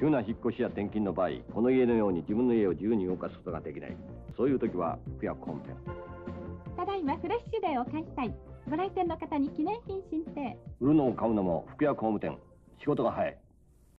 急な引っ越しや転勤の場合この家のように自分の家を自由に動かすことができない。そういう時は服役工務店ただいまフレッシュデーを返したいご来店の方に記念品申請。売るのを買うのも服屋工務店。仕事が早い。